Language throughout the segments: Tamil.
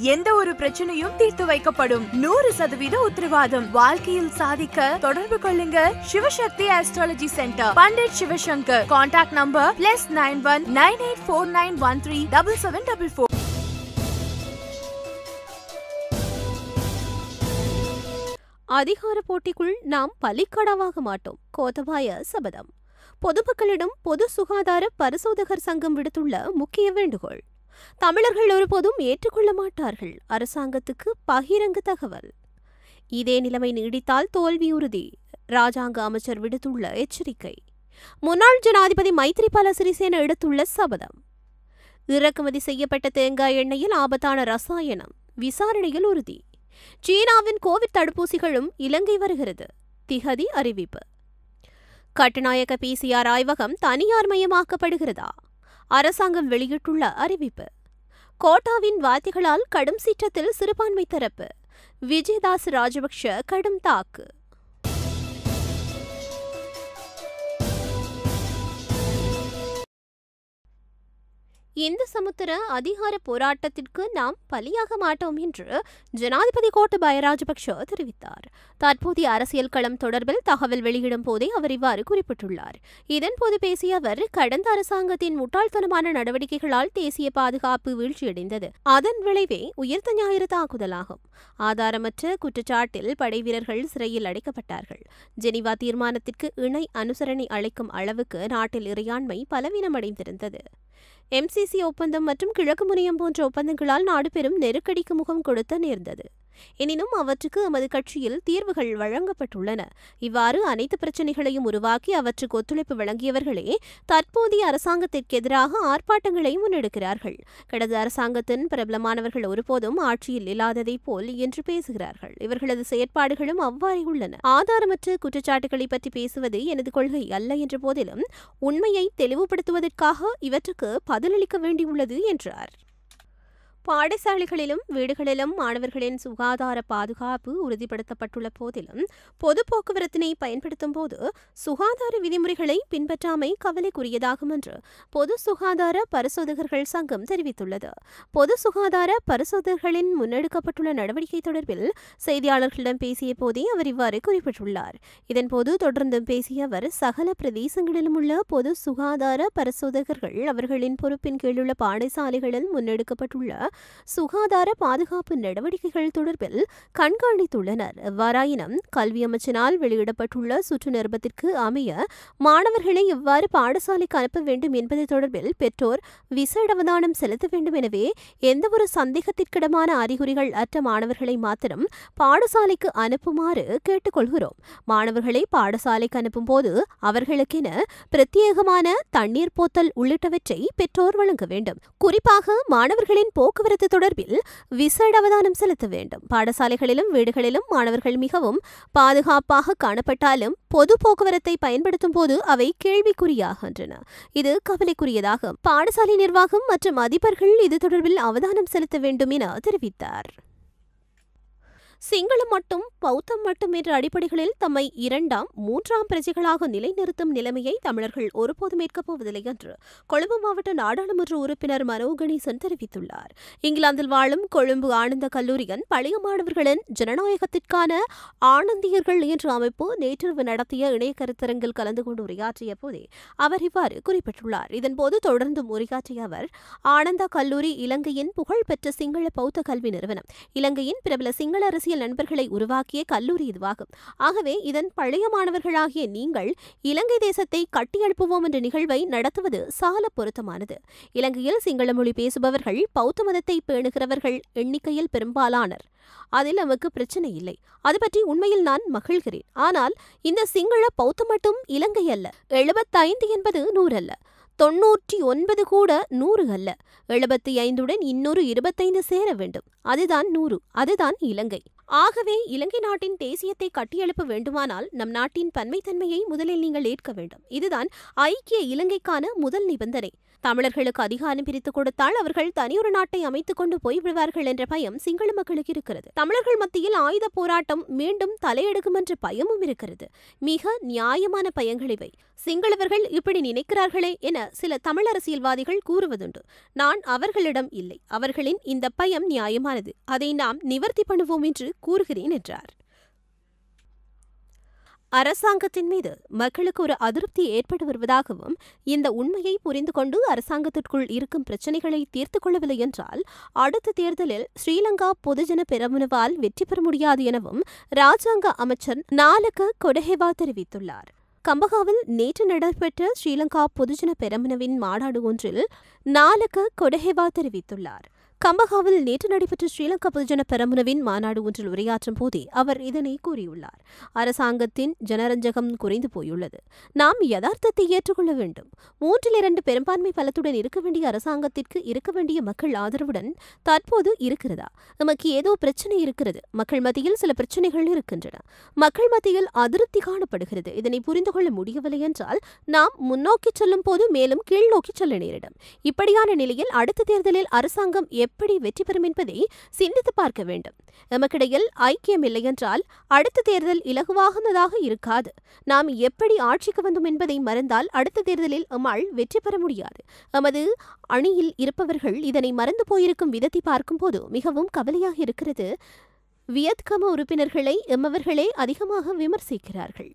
எந்த ஒரு பிரச்சனையும் தீர்த்து வைக்கப்படும். நூறு சதவீத உத்தரவாதம். வாழ்க்கையில் சாதிக்க தொடர்பு கொள்ளுங்க. Sivasakthi astrology centre Pandit Sivashankar. Contact number plus nine one nine eight four nine one three double seven double four அதிகார போட்டிக்குள் நாம் பலிக்கடாவாக மாட்டோம். கோத்தபாய சபதம். பொதுமக்களிடம் பொது சுகாதார பரிசோதகர் சங்கம் விடுத்துள்ள முக்கிய வேண்டுகோள். தமிழர்கள் ஒருபோதும் ஏற்றுக்கொள்ள மாட்டார்கள். அரசாங்கத்துக்கு பகிரங்க தகவல். இதே நிலைமை நீடித்தால் தோல்வி உறுதி. ராஜாங்க அமைச்சர் விடுத்துள்ள எச்சரிக்கை. முன்னாள் ஜனாதிபதி மைத்ரிபால சிறிசேன எடுத்துள்ள சபதம். இறக்குமதி செய்யப்பட்ட தேங்காய் எண்ணெயில் ஆபத்தான ரசாயனம் விசாரணையில் உறுதி. சீனாவின் கோவிட் தடுப்பூசிகளும் இலங்கை வருகிறது. திகதி அறிவிப்பு. கட்டுநாயக்க பிசிஆர் ஆய்வகம் தனியார் மயமாக்கப்படுகிறதா? அரசாங்கம் வெளியிட்டுள்ள அறிவிப்பு. கோட்டாவின் வாத்திகளால் கடும் சீற்றத்தில் சிறுபான்மை தரப்பு. விஜயதாஸ் ராஜபக்ஷ கடும் தாக்கு. இந்த சமுத்திர அதிகார போராட்டத்திற்கு நாம் பலியாக மாட்டோம் என்று ஜனாதிபதி கோட்டபாய ராஜபக்ஷ தெரிவித்தார். தற்போதைய அரசியல் களம் தொடர்பில் தகவல் வெளியிடும் போதே அவர் இவ்வாறு குறிப்பிட்டுள்ளார். இதன்போது பேசிய அவர் கடந்த அரசாங்கத்தின் முட்டாள்தனமான நடவடிக்கைகளால் தேசிய பாதுகாப்பு வீழ்ச்சியடைந்தது. அதன் விளைவே உயிர்த்த ஞாயிறு தாக்குதலாகும். ஆதாரமற்ற குற்றச்சாட்டில் படைவீரர்கள் சிறையில் அடைக்கப்பட்டார்கள். ஜெனிவா தீர்மானத்திற்கு இணை அனுசரணை அளிக்கும் அளவுக்கு நாட்டில் இறையாண்மை பலவீனமடைந்திருந்தது. எம்சிசி ஒப்பந்தம் மற்றும் கிழக்கு முனையம் போன்ற ஒப்பந்தங்களால் நாடு பெரும் நெருக்கடிக்கு முகம் கொடுத்த நேர்ந்தது. எனினும் அவற்றுக்கு எமது கட்சியில் தீர்வுகள் வழங்கப்பட்டுள்ளன. இவ்வாறு அனைத்து பிரச்சினைகளையும் உருவாக்கி அவற்றுக்கு ஒத்துழைப்பு வழங்கியவர்களே தற்போதைய அரசாங்கத்திற்கு எதிராக ஆர்ப்பாட்டங்களை முன்னெடுக்கிறார்கள். கடந்த அரசாங்கத்தின் பிரபலமானவர்கள் ஒருபோதும் ஆட்சியில் இல்லாததைப் போல் என்று பேசுகிறார்கள். இவர்களது செயற்பாடுகளும் அவ்வாறே உள்ளன. ஆதாரமற்ற குற்றச்சாட்டுகளை பற்றி பேசுவது எனது கொள்கை அல்ல என்ற போதிலும் உண்மையை தெளிவுபடுத்துவதற்காக இவற்றுக்கு பதிலளிக்க வேண்டியுள்ளது என்றார். பாடசாலைகளிலும் வீடுகளிலும் மாணவர்களின் சுகாதார பாதுகாப்பு உறுதிப்படுத்தப்பட்டுள்ள போதிலும் பொது போக்குவரத்தினை பயன்படுத்தும் போது சுகாதார விதிமுறைகளை பின்பற்றாமை கவலைக்குரியதாகும் என்று பொது சுகாதார பரிசோதகர்கள் சங்கம் தெரிவித்துள்ளது. பொது சுகாதார பரிசோதகர்களின் முன்னெடுக்கப்பட்டுள்ள நடவடிக்கை தொடர்பில் செய்தியாளர்களிடம் பேசிய போதே அவர் இவ்வாறு குறிப்பிட்டுள்ளார். இதன்போது தொடர்ந்து பேசிய அவர் சகல பிரதேசங்களிலும் உள்ள பொது சுகாதார பரிசோதகர்கள் அவர்களின் பொறுப்பின் கீழுள்ள பாடசாலைகளில் முன்னெடுக்கப்பட்டுள்ள சுகாதார பாதுகாப்பு நடவடிக்கைகள் தொடர்பில் கண்காணித்துள்ளனர். எவ்வாறாயினும் கல்வி அமைச்சினால் வெளியிடப்பட்டுள்ள சுற்று நிருபத்திற்கு அமைய மாணவர்களை எவ்வாறு பாடசாலைக்கு அனுப்ப வேண்டும் என்பது தொடர்பில் பெற்றோர் விசேட அவதானம் செலுத்த வேண்டும் எனவே எந்தவொரு சந்தேகத்திற்கிடமான அறிகுறிகள் அற்ற மாணவர்களை மாத்திரம் பாடசாலைக்கு அனுப்புமாறு கேட்டுக்கொள்கிறோம். மாணவர்களை பாடசாலைக்கு அனுப்பும் போது அவர்களுக்கென பிரத்யேகமான தண்ணீர் போத்தல் உள்ளிட்டவற்றை பெற்றோர் வழங்க வேண்டும். குறிப்பாக மாணவர்களின் போக்குவரத்து தொடர்பில் விசேட அவதானம் செலுத்த வேண்டும். பாடசாலைகளிலும் வீடுகளிலும் மாணவர்கள் மிகவும் பாதுகாப்பாக காணப்பட்டாலும் பொது போக்குவரத்தை பயன்படுத்தும் போது அவை கேள்விக்குறியாகின்றன. இது கவலைக்குரியதாகும் பாடசாலை நிர்வாகம் மற்றும் அதிபர்கள் இது தொடர்பில் அவதானம் செலுத்த வேண்டும் என தெரிவித்தார். சிங்களம் மட்டும் பௌத்தம் மட்டும் என்ற அடிப்படைகளில் தம்மை இரண்டாம் மூன்றாம் பிரஜைகளாக நிலைநிறுத்தும் நிலைமையை தமிழர்கள் ஒருபோதும் ஏற்கப் போவதில்லை என்று கொழும்பு மாவட்ட நாடாளுமன்ற உறுப்பினர் மனோ கணேசன் தெரிவித்துள்ளார். இங்கிலாந்தில் வாழும் கொழும்பு ஆனந்த கல்லூரியின் பழைய மாணவர்களின் ஜனநாயகத்திற்கான ஆனந்தியர்கள் என்ற அமைப்பு நேற்றிரவு நடத்திய இணைய கருத்தரங்கில் கலந்து கொண்டு உரையாற்றிய போதே அவர் இவ்வாறு குறிப்பிட்டுள்ளார். இதன்போது தொடர்ந்தும் உரையாற்றிய அவர் ஆனந்தா கல்லூரி இலங்கையின் புகழ்பெற்ற சிங்கள பௌத்த கல்வி நிறுவனம். இலங்கையின் பிரபல சிங்கள அரசியல் நண்பர்களை உருவாக்கிய கல்லூரி இதுவாகும். ஆகவே இதன் பழைய மாணவர்களாகிய நீங்கள் இலங்கை தேசத்தை கட்டியெழுப்புவோம் என்ற நிகழ்வை நடத்துவது சால பொருத்தமானது. இலங்கையில் சிங்கள மொழி பேசுபவர்கள் பௌத்த மதத்தை பேணுகிறவர்கள் எண்ணிக்கையில் பெரும்பாலானர். அதில் நமக்கு பிரச்சனை இல்லை. அது பற்றி உண்மையில் நான் மகிழ்கிறேன். ஆனால் இந்த சிங்கள பௌத்தம் மட்டும் இலங்கை அல்ல. எழுபத்தைந்து என்பது நூறல்ல தொன்னூற்றி ஒன்பது கூட நூறு அல்ல. எழுபத்தி ஐந்துடன் இன்னொரு இருபத்தைந்து சேர வேண்டும். அதுதான் நூறு. அதுதான் இலங்கை. ஆகவே இலங்கை நாட்டின் தேசியத்தை கட்டியெழுப்ப வேண்டுமானால் நம் நாட்டின் பன்மைத்தன்மையை முதலில் நீங்கள் ஏற்க வேண்டும். இதுதான் ஐக்கிய இலங்கைக்கான முதல் நிபந்தனை. தமிழர்களுக்கு அதிகாரம் பிரித்துக் கொடுத்தால் அவர்கள் தனியொரு நாட்டை அமைத்துக் கொண்டு போய்விடுவார்கள் என்ற பயம் சிங்கள மக்களுக்கு இருக்கிறது. தமிழர்கள் மத்தியில் ஆயுத போராட்டம் மீண்டும் தலையெடுக்கும் என்ற பயமும் இருக்கிறது. மிக நியாயமான பயங்கள் இவை. சிங்களவர்கள் இப்படி நினைக்கிறார்களே என சில தமிழ் அரசியல்வாதிகள் கூறுவதுண்டு. நான் அவர்களிடம் இல்லை. அவர்களின் இந்த பயம் நியாயமானது. அதை நாம் நிவர்த்தி பண்ணுவோம் என்று கூறுகிறேன் என்றார். அரசாங்கத்தின் மீது மக்களுக்கு ஒரு அதிருப்தி ஏற்பட்டு வருவதாகவும் இந்த உண்மையை புரிந்து கொண்டு அரசாங்கத்திற்குள் இருக்கும் பிரச்சினைகளை தீர்த்து கொள்ளவில்லை என்றால் அடுத்த தேர்தலில் ஸ்ரீலங்கா பொதுஜன பெரமுனவால் வெற்றி பெற முடியாது எனவும் ராஜாங்க அமைச்சர் நாலக கொடஹெவா தெரிவித்துள்ளார். கம்பகாவில் நேற்று நடைபெற்ற ஸ்ரீலங்கா பொதுஜன பெரமுனவின் மாநாடு ஒன்றில் நாலக கொடஹெவா தெரிவித்துள்ளார். கம்பகாவில் நேற்று நடைபெற்ற ஸ்ரீலங்கா பொதுஜன பெரமுனவின் மாநாடு ஒன்றில் உரையாற்றும் போதே அவர் இதனை கூறியுள்ளார். அரசாங்கத்தின் ஜனரஞ்சகம் குறைந்து போயுள்ளது. நாம் யதார்த்தத்தை ஏற்றுக்கொள்ள வேண்டும். மூன்றில் இரண்டு பெரும்பான்மை பலத்துடன் இருக்க வேண்டிய அரசாங்கத்திற்கு இருக்க வேண்டிய மக்கள் ஆதரவுடன் தற்போது இருக்கிறதா? நமக்கு ஏதோ பிரச்சனை இருக்கிறது. மக்கள் மத்தியில் சில பிரச்சனைகள் இருக்கின்றன. மக்கள் மத்தியில் அதிருப்தி காணப்படுகிறது. இதனை புரிந்து கொள்ள முடியவில்லை என்றால் நாம் முன்னோக்கி செல்லும் போது மேலும் கீழ்நோக்கி செல்ல நேரிடும். இப்படியான நிலையில் அடுத்த தேர்தலில் அரசாங்கம் எப்படி வெற்றி பெறும் என்பதை சிந்தித்து பார்க்க வேண்டும். எமக்கிடையில் ஐக்கியம் இல்லையென்றால் அடுத்த தேர்தல் இலகுவாகனதாக இருக்காது. நாம் எப்படி ஆட்சிக்கு வந்தோம் என்பதை மறந்தால் அடுத்த தேர்தலில் எம்மால் வெற்றி பெற முடியாது. எமது அணியில் இருப்பவர்கள் இதனை மறந்து போயிருக்கும் விதத்தை பார்க்கும்போது மிகவும் கவலையாக இருக்கிறது. வியத்கம உறுப்பினர்களை எம்மவர்களே அதிகமாக விமர்சிக்கிறார்கள்.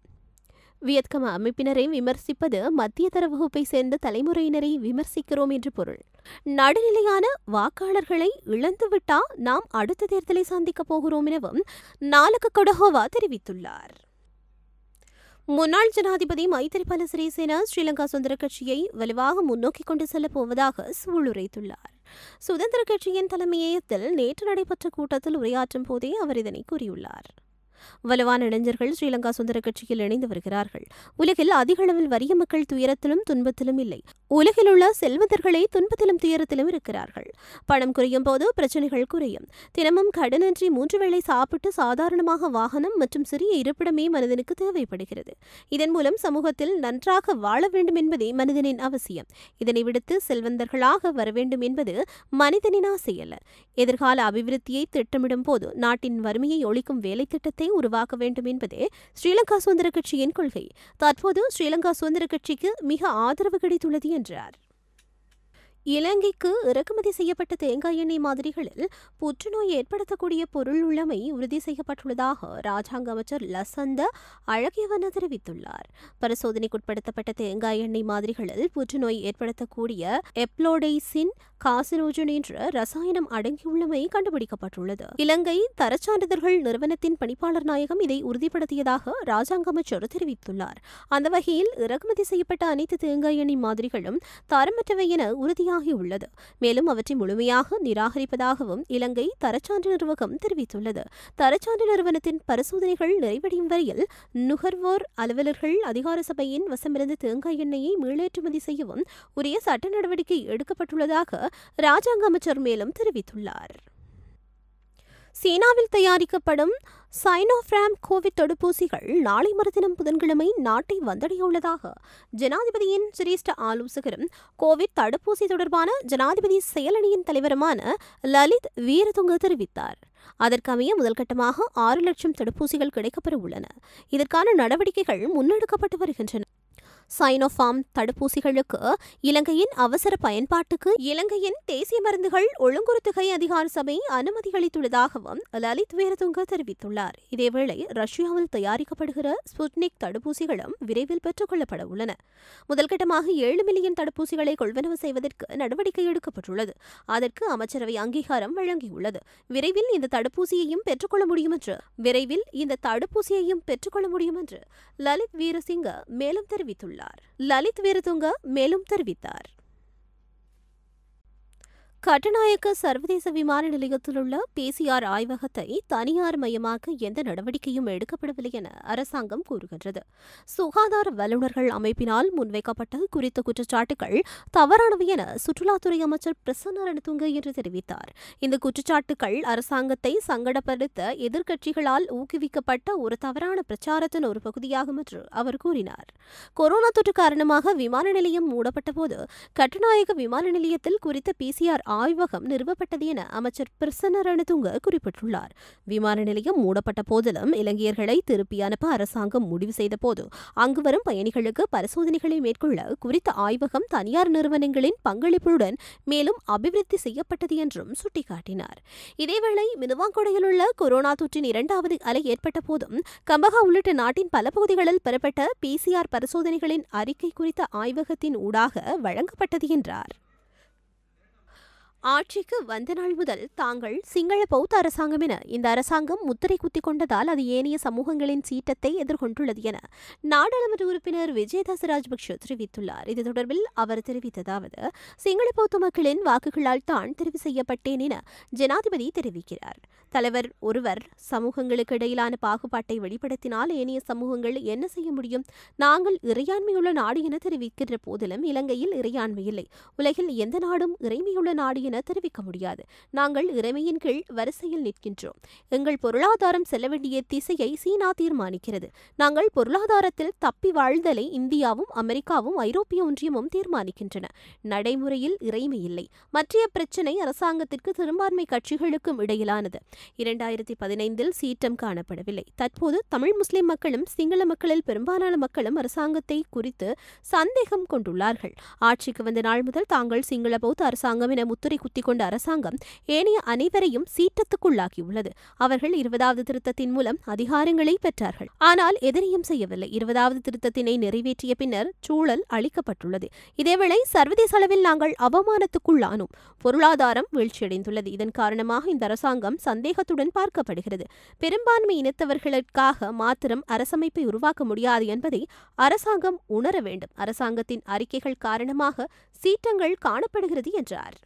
வியத்கம அமைப்பினரை விமர்சிப்பது மத்திய தர வகுப்பை சேர்ந்த தலைமுறையினரை விமர்சிக்கிறோம் என்று பொருள். நடுநிலையான வாக்காளர்களை இழந்துவிட்டா நாம் அடுத்த தேர்தலை சந்திக்கப் போகிறோம் எனவும் நாலக கொடஹோவா தெரிவித்துள்ளார். முன்னாள் ஜனாதிபதி மைத்திரிபால சிறிசேனா ஸ்ரீலங்கா சுதந்திர கட்சியை வலுவாக முன்னோக்கி கொண்டு செல்லப் போவதாக சூளுரைத்துள்ளார் சுதந்திர கட்சியின் தலைமையகத்தில் நேற்று நடைபெற்ற கூட்டத்தில் உரையாற்றும் போதே அவர் இதனை கூறியுள்ளார். வலுவான இளைஞர்கள் ஸ்ரீலங்கா சுதந்திர கட்சியில் இணைந்து வருகிறார்கள். உலகில் அதிக அளவில் வறிய மக்கள் துயரத்திலும் துன்பத்திலும் இல்லை. உலகில் உள்ள செல்வந்தர்களே துன்பத்திலும் துயரத்திலும் இருக்கிறார்கள். பணம் குறையும் போது பிரச்சனைகள் குறையும். தினமும் கடனின்றி மூன்று வேளை சாப்பிட்டு சாதாரணமாக வாகனம் மற்றும் சிறிய இருப்பிடமே மனிதனுக்கு தேவைப்படுகிறது. இதன் மூலம் சமூகத்தில் நன்றாக வாழ வேண்டும் என்பதே மனிதனின் அவசியம். இதனை விடுத்து செல்வந்தர்களாக வர வேண்டும் என்பது மனிதனின் ஆசை அல்ல. எதிர்கால அபிவிருத்தியை திட்டமிடும் போது நாட்டின் வறுமையை ஒழிக்கும் வேலை திட்டத்தை உருவாக்க வேண்டும் என்பதே ஸ்ரீலங்கா சுதந்திர கட்சியின் கொள்கை. தற்போது ஸ்ரீலங்கா சுதந்திர கட்சிக்கு மிக ஆதரவு கிடைத்துள்ளது என்றார். இலங்கைக்கு இறக்குமதி செய்யப்பட்ட தேங்காய் எண்ணெய் மாதிரிகளில் புற்றுநோய் ஏற்படுத்தக்கூடிய பொருள் உள்ளமை உறுதி செய்யப்பட்டுள்ளதாக ராஜாங்க அமைச்சர் லசந்த அழகியவன தெரிவித்துள்ளார். பரிசோதனைக்குட்படுத்தப்பட்ட தேங்காய் எண்ணெய் மாதிரிகளில் புற்றுநோய் ஏற்படுத்தக்கூடிய எப்ளோடைசின் காசினோஜன் என்ற ரசாயனம் அடங்கியுள்ளமை கண்டுபிடிக்கப்பட்டுள்ளது. இலங்கை தரச்சான்றிதழ்கள் நிறுவனத்தின் பணிப்பாளர் நாயகம் இதை உறுதிப்படுத்தியதாக ராஜாங்க அமைச்சர் தெரிவித்துள்ளார். அந்த வகையில் இறக்குமதி செய்யப்பட்ட அனைத்து தேங்காய் எண்ணெய் மாதிரிகளும் தரமற்றவை என உறுதியாகியுள்ளது மேலும் அவற்றை முழுமையாக நிராகரிப்பதாகவும் இலங்கை தரச்சான்று நிர்வாகம் தெரிவித்துள்ளது. தரச்சான்று நிறுவனத்தின் பரிசோதனைகள் நிறைவடையும் வரையில் நுகர்வோர் அலுவலர்கள் அதிகார சபையின் வசமிருந்து தேங்காய் எண்ணெயை மீளேற்றுமதி செய்யவும் உரிய சட்ட நடவடிக்கை எடுக்கப்பட்டுள்ளதாக ராஜாங்க அமைச்சர் மேலும் தெரிவித்துள்ளார். சீனாவில் தயாரிக்கப்படும் சைனோஃப்ராம் கோவிட் தடுப்பூசிகள் நாளை மறுதினம் புதன்கிழமை நாட்டை வந்தடையுள்ளதாக ஜனாதிபதியின் சிரேஷ்ட ஆலோசகரும் கோவிட் தடுப்பூசி தொடர்பான ஜனாதிபதி செயலணியின் தலைவருமான லலித் வீரதுங்க தெரிவித்தார். அதற்கமைய முதல்கட்டமாக ஆறு லட்சம் தடுப்பூசிகள் கிடைக்கப்பெற உள்ளன இதற்கான நடவடிக்கைகள் முன்னெடுக்கப்பட்டு வருகின்றன. சைனோஃபார்ம் தடுப்பூசிகளுக்கு இலங்கையின் அவசர பயன்பாட்டுக்கு இலங்கையின் தேசிய மருந்துகள் ஒழுங்குறுத்துகை அதிகார சபை அனுமதி அளித்துள்ளதாகவும் லலித் வீரதுங்க தெரிவித்துள்ளார். இதேவேளை ரஷ்யாவில் தயாரிக்கப்படுகிற ஸ்புட்னிக் தடுப்பூசிகளும் விரைவில் பெற்றுக் கொள்ளப்பட உள்ளன. முதல்கட்டமாக ஏழு மில்லியன் தடுப்பூசிகளை கொள்வனவு செய்வதற்கு நடவடிக்கை எடுக்கப்பட்டுள்ளது. அதற்கு அமைச்சரவை அங்கீகாரம் வழங்கியுள்ளது. விரைவில் இந்த தடுப்பூசியையும் பெற்றுக்கொள்ள முடியும் என்று விரைவில் இந்த தடுப்பூசியையும் பெற்றுக்கொள்ள முடியும் என்று லலித் வீரசிங்க மேலும் தெரிவித்துள்ளார். லலித் வீரதுங்க மேலும் தெரிவித்தார். கட்டநாயக்க சர்வதேச விமான நிலையத்தில் உள்ள பிசிஆர் ஆய்வகத்தை தனியார் மயமாக்க எந்த நடவடிக்கையும் எடுக்கப்படவில்லை என அரசாங்கம் கூறுகின்றது. சுகாதார வல்லுநர்கள் அமைப்பினால் முன்வைக்கப்பட்ட குறித்த குற்றச்சாட்டுகள் தவறானவை என சுற்றுலாத்துறை அமைச்சர் பிரசன்ன ரணதுங்க என்று தெரிவித்தார். இந்த குற்றச்சாட்டுகள் அரசாங்கத்தை சங்கடப்படுத்த எதிர்க்கட்சிகளால் ஊக்குவிக்கப்பட்ட ஒரு தவறான பிரச்சாரத்தின் ஒரு பகுதியாகும் என்று அவர் கூறினார். கொரோனா தொற்று காரணமாக விமான நிலையம் மூடப்பட்டபோது கட்டுநாயக விமான நிலையத்தில் குறித்த பிசிஆர் ஆய்வகம் நிறுவப்பட்டது என அமைச்சர் பிரசன்ன ரணதுங்க குறிப்பிட்டுள்ளார். விமான நிலையம் மூடப்பட்ட போதிலும் இலங்கையர்களை திருப்பி அனுப்ப அரசாங்கம் முடிவு செய்தபோது அங்கு வரும் பயணிகளுக்கு பரிசோதனைகளை மேற்கொள்ள குறித்த ஆய்வகம் தனியார் நிறுவனங்களின் பங்களிப்புடன் மேலும் அபிவிருத்தி செய்யப்பட்டது என்றும் சுட்டிக்காட்டினார். இதேவேளை மினுவாங்கொடையில் உள்ள கொரோனா தொற்றின் இரண்டாவது அலை ஏற்பட்ட போதும் கம்பகா உள்ளிட்ட நாட்டின் பல பகுதிகளில் பெறப்பட்ட பிசிஆர் பரிசோதனைகளின் அறிக்கை குறித்த ஆய்வகத்தின் ஊடாக வழங்கப்பட்டது என்றார். ஆட்சிக்கு வந்த நாள் முதல் தாங்கள் சிங்கள பௌத்த அரசாங்கம் என இந்த அரசாங்கம் முத்திரை குத்திக் கொண்டதால் அது ஏனைய சமூகங்களின் சீற்றத்தை எதிர்கொண்டுள்ளது என நாடாளுமன்ற உறுப்பினர் விஜயதாச ராஜபக்ஷ தெரிவித்துள்ளார். இது தொடர்பில் அவர் தெரிவித்ததாவது சிங்கள பௌத்த மக்களின் வாக்குகளால் தான் தெரிவு செய்யப்பட்டேன் என ஜனாதிபதி தெரிவிக்கிறார். தலைவர் ஒருவர் சமூகங்களுக்கு இடையிலான பாகுபாட்டை வெளிப்படுத்தினால் ஏனைய சமூகங்கள் என்ன செய்ய முடியும்? நாங்கள் இறையாண்மையுள்ள நாடு என தெரிவிக்கின்ற போதிலும் இலங்கையில் இறையாண்மை இல்லை. உலகில் எந்த நாடும் இறைமையுள்ள நாடு என தெரிவிக்க முடியாது. நாங்கள் இறைமையின் கீழ் வரிசையில் நிற்கின்றோம். எங்கள் பொருளாதாரம் செல்ல வேண்டிய திசையை சீனா தீர்மானிக்கிறது. நாங்கள் பொருளாதாரத்தில் தப்பி வாழ்தலை இந்தியாவும் அமெரிக்காவும் ஐரோப்பிய ஒன்றியமும் தீர்மானிக்கின்றன. நடைமுறையில் இறைமை இல்லை. மற்றைய பிரச்சினை அரசாங்கத்திற்கு பெரும்பான்மை கட்சிகளுக்கும் இடையிலானது. இரண்டாயிரத்தி பதினைந்தில் சீற்றம் காணப்படவில்லை. தற்போது தமிழ் முஸ்லிம் மக்களும் சிங்கள மக்களில் பெரும்பாலான மக்களும் அரசாங்கத்தை குறித்து சந்தேகம் கொண்டுள்ளார்கள். ஆட்சிக்கு வந்த நாள் முதல் தாங்கள் சிங்கள பௌத்த அரசாங்கம் என முத்துரை குத்திக் கொண்ட அரசாங்கம் ஏனைய அனைவரையும் சீற்றத்துக்குள்ளாக்கியுள்ளது. அவர்கள் இருபதாவது திருத்தத்தின் மூலம் அதிகாரங்களை பெற்றார்கள். ஆனால் எதனையும் செய்யவில்லை. இருபதாவது திருத்தத்தினை நிறைவேற்றிய பின்னர் சூழல் அளிக்கப்பட்டுள்ளது இதேவேளை சர்வதேச அளவில் நாங்கள் அவமானத்துக்குள்ளானோம். பொருளாதாரம் வீழ்ச்சியடைந்துள்ளது. இதன் காரணமாக இந்த அரசாங்கம் சந்தேகத்துடன் பார்க்கப்படுகிறது. பெரும்பான்மை இனத்தவர்களுக்காக மாத்திரம் அரசமைப்பை உருவாக்க முடியாது என்பதை அரசாங்கம் உணர வேண்டும் அரசாங்கத்தின் அறிக்கைகள் காரணமாக சீற்றங்கள் காணப்படுகிறது என்றார்.